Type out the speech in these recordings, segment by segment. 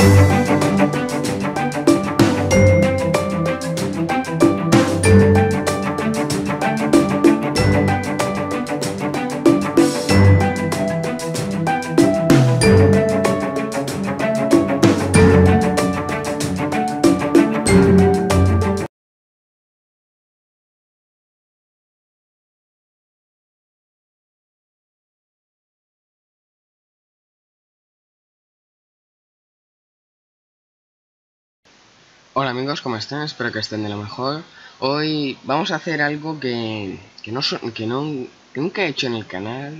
フフフフ。Hola amigos, ¿cómo están? Espero que estén de lo mejor. Hoy vamos a hacer algo que, que, no, que, no, nunca he hecho en el canal,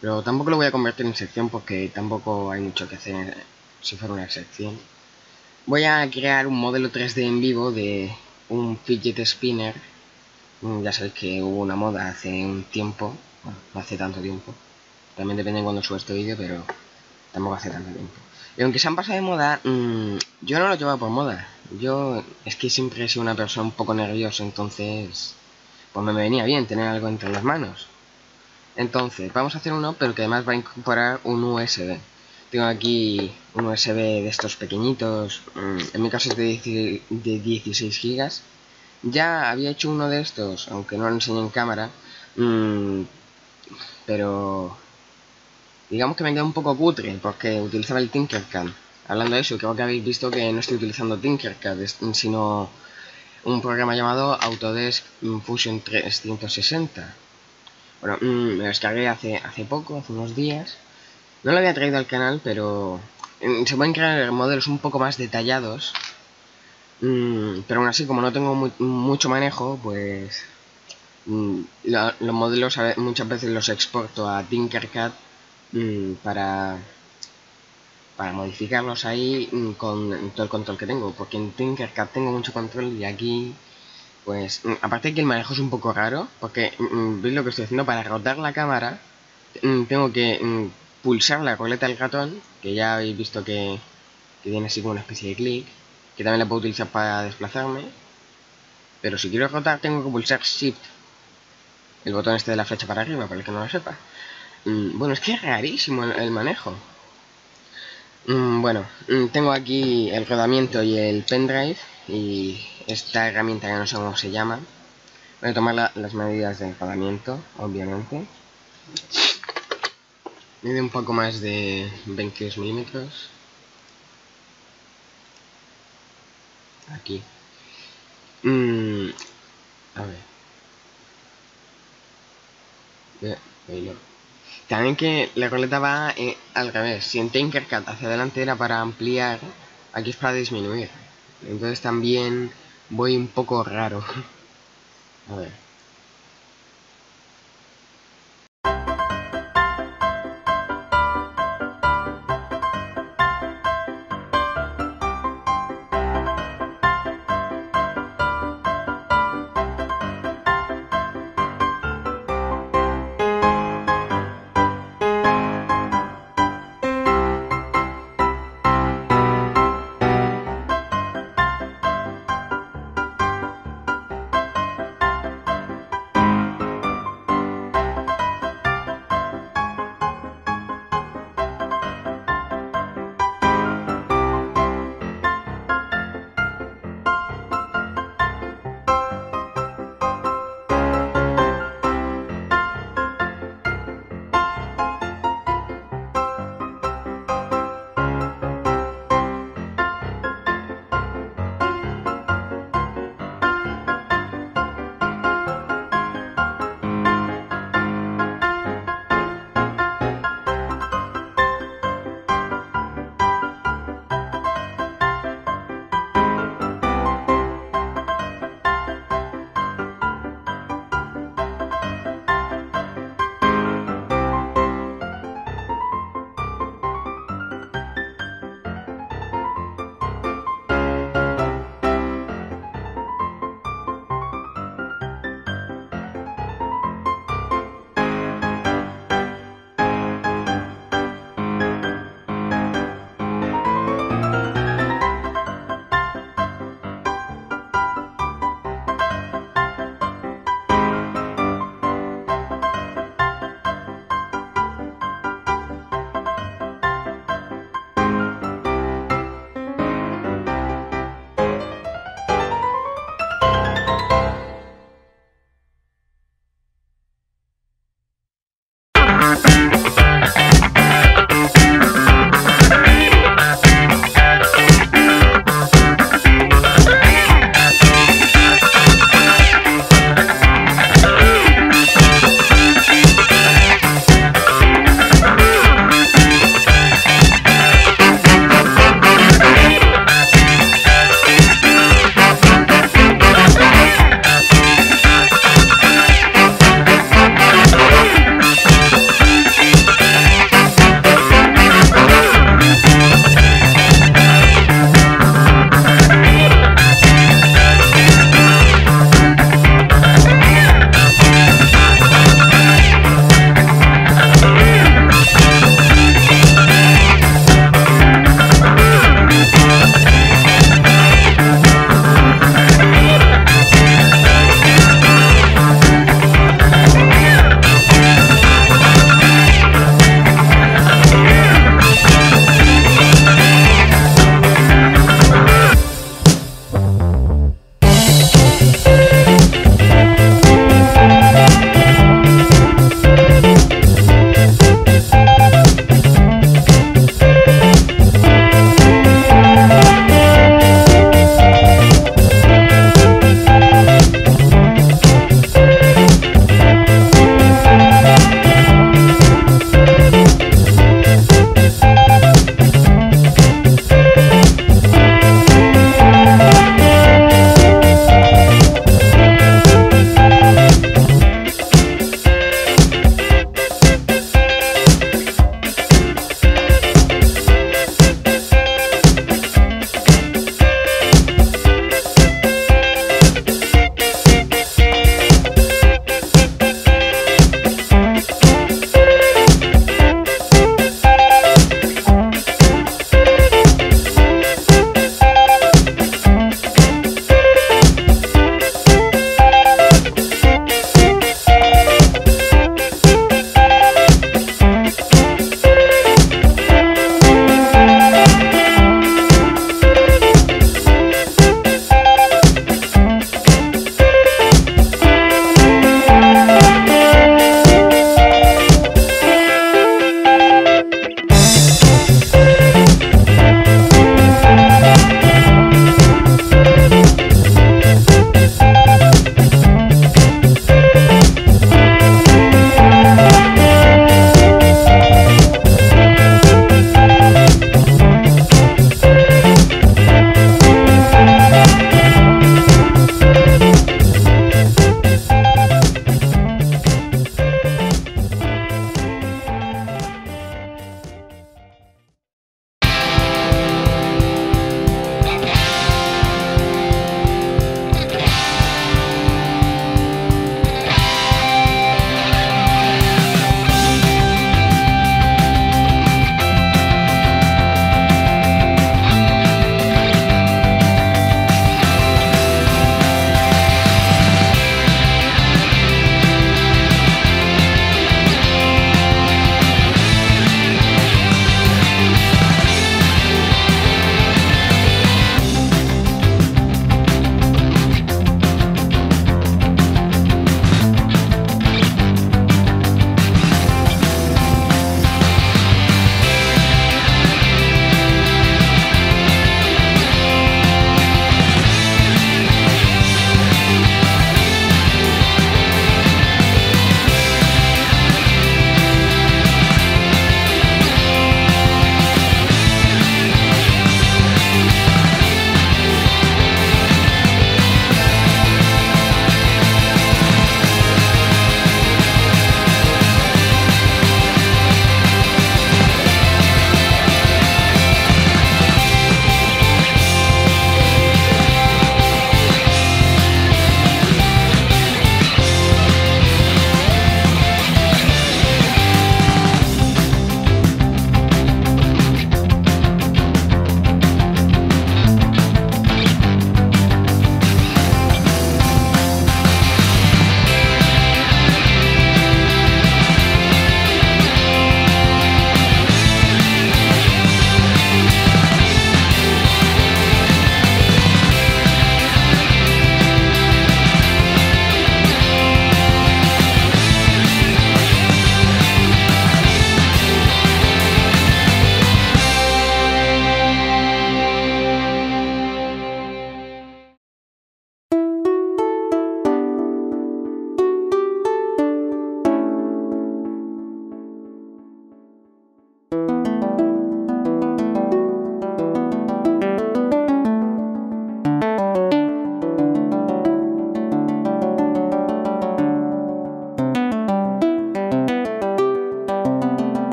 pero tampoco lo voy a convertir en sección porque tampoco hay mucho que hacer si fuera una sección. Voy a crear un modelo 3D en vivo de un fidget spinner. Mm, ya sabéis que hubo una moda hace un tiempo, bueno, no hace tanto tiempo. También depende de cuando suba este vídeo, pero tampoco hace tanto tiempo. Y aunque se han pasado de moda, mmm, yo no lo llevo por moda. Yo es que siempre he sido una persona un poco nerviosa, entonces pues me venía bien tener algo entre las manos. Entonces, vamos a hacer uno, pero que además va a incorporar un USB. Tengo aquí un USB de estos pequeñitos, mm, en mi caso es de 16 gigas. Ya había hecho uno de estos, aunque no lo enseñé en cámara, mmm, pero digamos que me queda un poco cutre porque utilizaba el Tinkercad. Hablando de eso, creo que habéis visto que no estoy utilizando Tinkercad, sino un programa llamado Autodesk Fusion 360. Bueno, mm, me lo descargué hace, hace poco, hace unos días. No lo había traído al canal, pero mm, se pueden crear modelos un poco más detallados. Mm, pero aún así, como no tengo mucho manejo, pues los modelos muchas veces los exporto a Tinkercad para para modificarlos ahí mm, con todo el control que tengo, porque en Tinkercad tengo mucho control y aquí, pues, mm, aparte de que el manejo es un poco raro, porque, mm, veis lo que estoy haciendo, para rotar la cámara, tengo que pulsar la coleta del ratón, que ya habéis visto que, que tiene así como una especie de clic, que también la puedo utilizar para desplazarme, pero si quiero rotar tengo que pulsar Shift, el botón este de la flecha para arriba, para el que no lo sepa. Bueno, es que es rarísimo el manejo. Mm, bueno, mm, tengo aquí el rodamiento y el pendrive y esta herramienta que no sé cómo se llama. Voy a tomar las medidas del rodamiento, obviamente. Mide un poco más de 22 milímetros. Aquí. Mm, a ver. También que la coleta va eh, al revés. Si en Tinkercad hacia adelante era para ampliar, aquí es para disminuir. Entonces también voy un poco raro. A ver.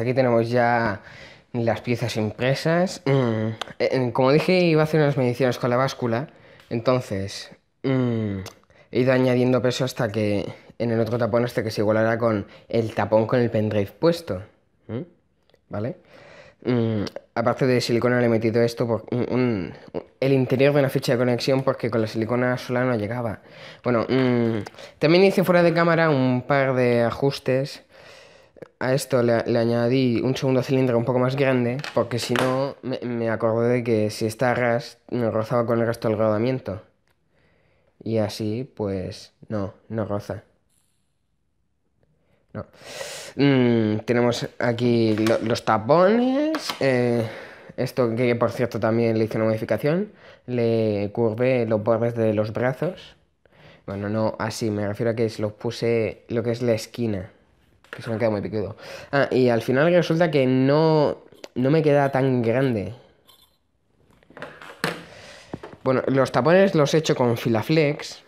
Aquí tenemos ya las piezas impresas. Mm, como dije, iba a hacer unas mediciones con la báscula. Entonces, mm, he ido añadiendo peso hasta que en el otro tapón este que se igualará con el tapón con el pendrive puesto. ¿Vale? Mm, aparte de silicona le he metido esto por el interior de una ficha de conexión porque con la silicona sola no llegaba. Bueno, también hice fuera de cámara un par de ajustes a esto le, añadí un segundo cilindro un poco más grande, porque si no me, acordé de que si está ras me rozaba con el resto del rodamiento. Y así, pues, no, no roza. No. Mm, tenemos aquí los tapones. Eh, esto que por cierto también le hice una modificación. Le curvé los bordes de los brazos. Bueno, no así, me refiero a que los puse lo que es la esquina que se me queda muy piquedo. Ah, y al final resulta que no, no me queda tan grande. Bueno, los tapones los he hecho con Filaflex.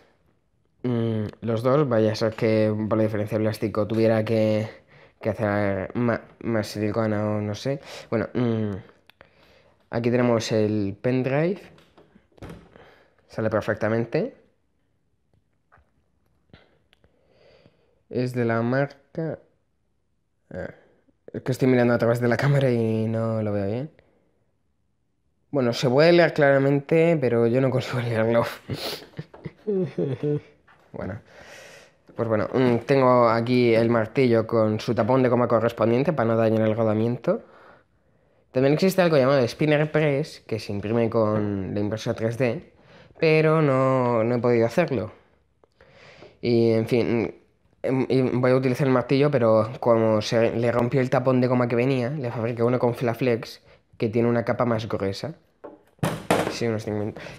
Mm, los dos, vaya a ser que por la diferencia de plástico tuviera que, que hacer más, silicona o no sé. Bueno, mm, aquí tenemos el pendrive. Sale perfectamente. Es de la marca es que estoy mirando a través de la cámara y no lo veo bien. Bueno, se puede leer claramente, pero yo no consigo leerlo. bueno. Pues bueno, mm, tengo aquí el martillo con su tapón de coma correspondiente para no dañar el rodamiento. También existe algo llamado Spinner Press, que se imprime con la impresora 3D, pero no, no he podido hacerlo. Y en fin, voy a utilizar el martillo, pero como se le rompió el tapón de goma que venía, le fabriqué uno con Filaflex que tiene una capa más gruesa.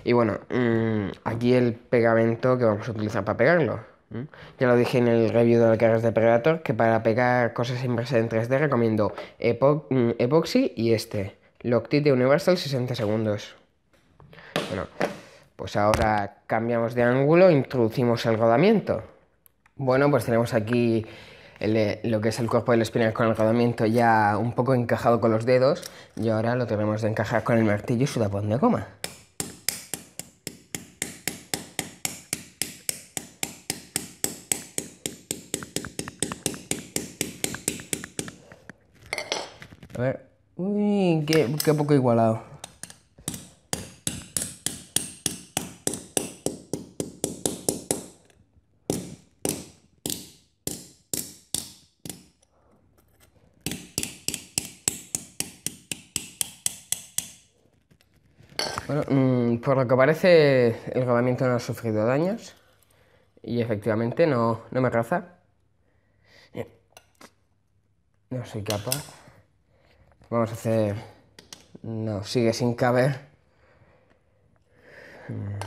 Y bueno, mm, aquí el pegamento que vamos a utilizar para pegarlo. Ya lo dije en el review de las cargas de Predator, que para pegar cosas impresas en 3D recomiendo mm, Epoxy y este, Loctite Universal 60 segundos. Bueno, pues ahora cambiamos de ángulo, introducimos el rodamiento. Bueno, pues tenemos aquí lo que es el cuerpo del espinal con el rodamiento ya un poco encajado con los dedos y ahora lo tenemos de encajar con el martillo y su tapón de goma. A ver, uy, qué poco igualado. Bueno, mm, por lo que parece el rodamiento no ha sufrido daños y efectivamente no, me raza. No soy capaz. Vamos a hacer... No, sigue sin caber. Mm.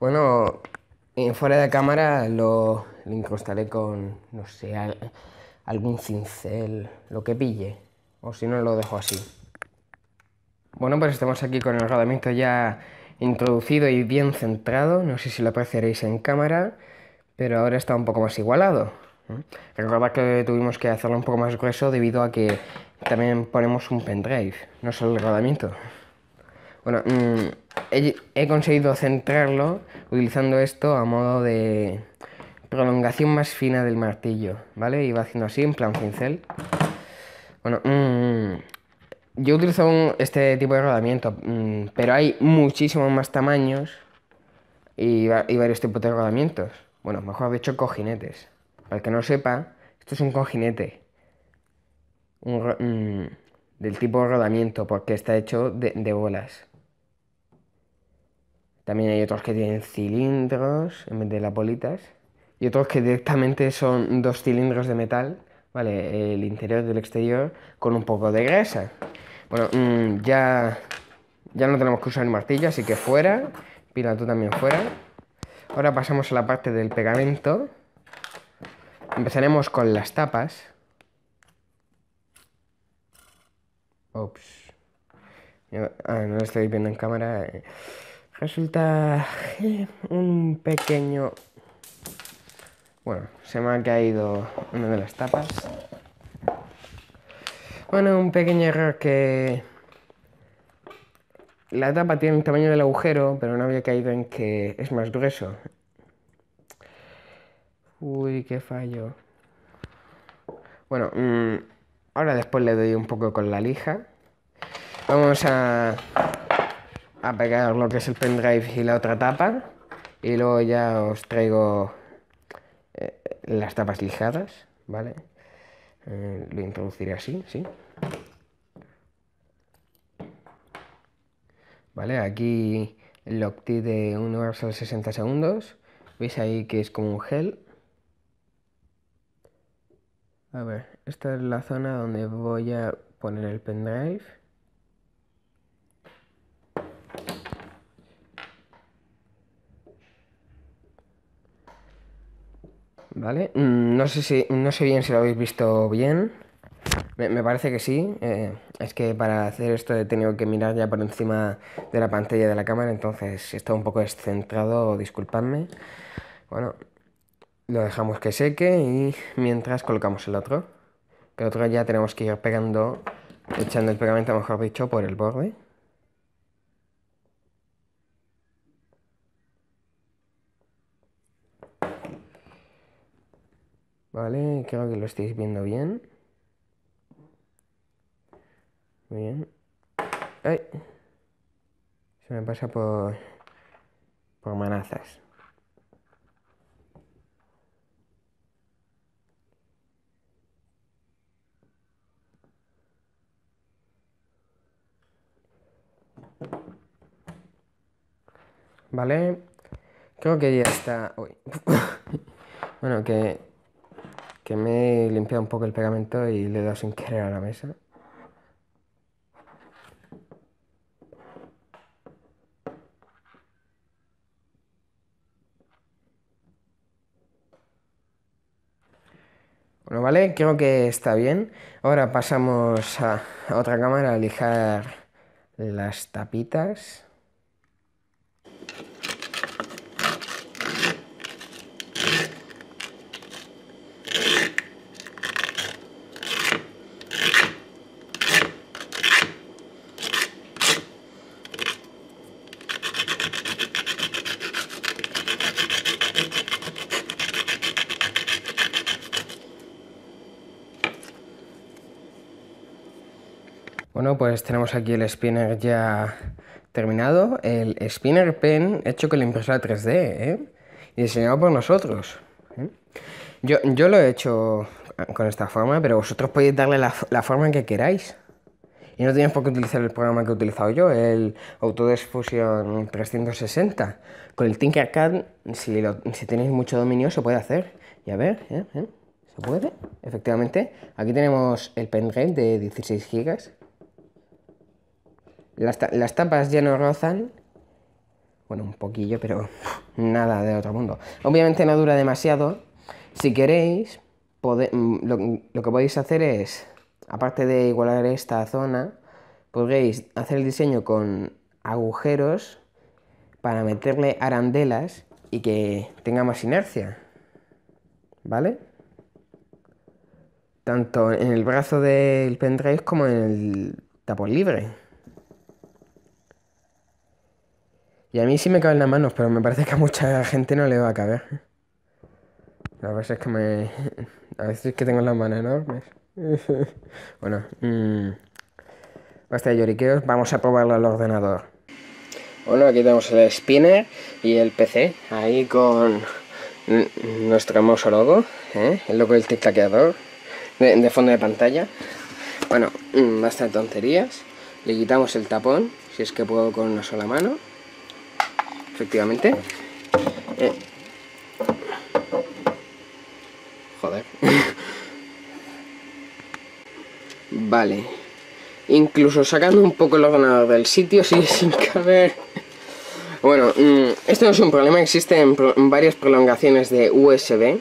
Bueno, fuera de cámara lo, incrustaré con, no sé, algún cincel, lo que pille. O si no, lo dejo así. Bueno, pues estamos aquí con el rodamiento ya introducido y bien centrado. No sé si lo apreciaréis en cámara, pero ahora está un poco más igualado. Recordad que tuvimos que hacerlo un poco más grueso debido a que también ponemos un pendrive, no solo el rodamiento. Bueno, mm, he, conseguido centrarlo utilizando esto a modo de prolongación más fina del martillo, ¿vale? Iba haciendo así, en plan pincel. Bueno, mmm, yo utilizo este tipo de rodamiento, mm, pero hay muchísimos más tamaños y, varios tipos de rodamientos. Bueno, mejor dicho, cojinetes. Para el que no sepa, esto es un cojinete. Mm, del tipo de rodamiento, porque está hecho de, de, bolas. También hay otros que tienen cilindros en vez de las bolitas. Y otros que directamente son dos cilindros de metal, ¿vale? El interior del exterior con un poco de grasa. Bueno, mm, ya, ya no tenemos que usar el martillo, así que fuera. Pila, tú también fuera. Ahora pasamos a la parte del pegamento. Empezaremos con las tapas. Ups. Ah, no lo estoy viendo en cámara. Resulta un pequeño... Bueno, se me ha caído una de las tapas. Bueno, un pequeño error que... La tapa tiene el tamaño del agujero, pero no había caído en que es más grueso. Uy, qué fallo. Bueno, mm, ahora después le doy un poco con la lija. Vamos a, a pegar lo que es el pendrive y la otra tapa. Y luego ya os traigo eh, las tapas lijadas, ¿vale? Eh, lo introduciré así, ¿sí? Vale, aquí el Loctite de Universal 60 segundos. ¿Veis ahí que es como un gel? A ver, esta es la zona donde voy a poner el pendrive. ¿Vale? Mm, no sé si no sé bien si lo habéis visto bien. Me, parece que sí. Eh, es que para hacer esto he tenido que mirar ya por encima de la pantalla de la cámara, entonces está un poco descentrado, disculpadme. Bueno, lo dejamos que seque y mientras colocamos el otro. Que el otro ya tenemos que ir pegando, echando el pegamento, mejor dicho, por el borde. Vale, creo que lo estáis viendo bien. Muy bien. ¡Ay! Se me pasa por... por manazas. Vale. Creo que ya está... Uy. bueno, que que me he limpiado un poco el pegamento y le he dado sin querer a la mesa. Bueno, vale, creo que está bien. Ahora pasamos a, a otra cámara a lijar las tapitas. Bueno, pues tenemos aquí el spinner ya terminado. El spinner pen hecho con la impresora 3D, ¿eh? Y diseñado por nosotros. ¿eh? Yo, yo lo he hecho con esta forma, pero vosotros podéis darle la, forma que queráis. Y no tienes por qué utilizar el programa que he utilizado yo, el Autodesk Fusion 360. Con el Tinkercad, si, si tenéis mucho dominio, se puede hacer. Y a ver. ¿eh? ¿se puede? Efectivamente. Aquí tenemos el pendrive de 16 GB las, tapas ya no rozan. Bueno, un poquillo, pero nada de otro mundo. Obviamente no dura demasiado. Si queréis, mm, lo, que podéis hacer es, aparte de igualar esta zona, podréis hacer el diseño con agujeros para meterle arandelas y que tenga más inercia. ¿Vale? Tanto en el brazo del pendrive como en el tapón libre. Y a mí sí me caben las manos, pero me parece que a mucha gente no le va a caber. A veces que me. A veces que tengo las manos enormes. bueno, mmm... basta de lloriqueos, vamos a probarlo al ordenador. Bueno, aquí tenemos el spinner y el PC, ahí con nuestro hermoso logo, ¿eh? el logo del teclaqueador de, de fondo de pantalla. Bueno, mm, basta de tonterías. Le quitamos el tapón, si es que puedo con una sola mano efectivamente. Eh. Joder. vale. Incluso sacando un poco el ordenador del sitio sigue sin caber. Bueno, mm, esto no es un problema, existen varias prolongaciones de USB.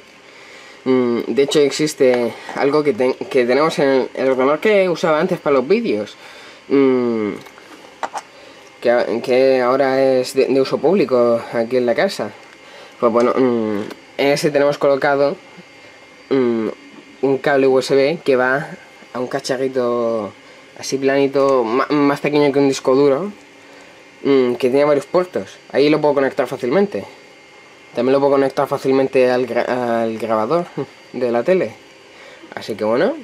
Mm, de hecho existe algo que, tenemos en el, ordenador que usaba antes para los vídeos. Que, ahora es de, uso público aquí en la casa. Pues bueno, mm, en ese tenemos colocado mm, un cable USB que va a un cacharrito así planito, más pequeño que un disco duro, mm, que tiene varios puertos. Ahí lo puedo conectar fácilmente. También lo puedo conectar fácilmente al, al grabador de la tele. Así que bueno,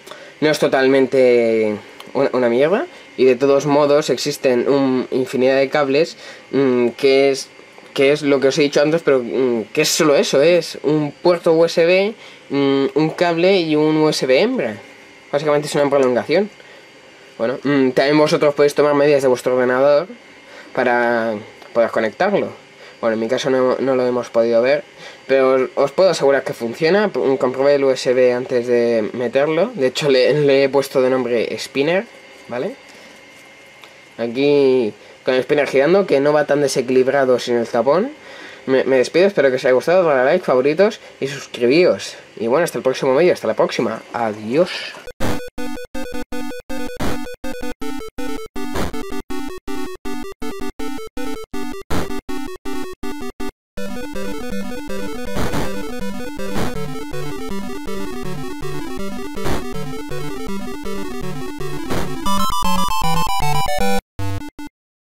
no es totalmente una, mierda. Y de todos modos existen un infinidad de cables mm, que es que es lo que os he dicho antes, pero mm, que es solo eso, es un puerto USB, mm, un cable y un USB hembra. Básicamente es una prolongación. Bueno, también vosotros podéis tomar medidas de vuestro ordenador para poder conectarlo. Bueno, en mi caso no, lo hemos podido ver, pero os puedo asegurar que funciona. Comprobé el USB antes de meterlo. De hecho, le, he puesto de nombre Spinner, ¿vale? Aquí con el spinner girando, que no va tan desequilibrado sin el tapón. Me, despido, espero que os haya gustado, dale like, favoritos y suscribíos. Y bueno, hasta el próximo vídeo, hasta la próxima. Adiós.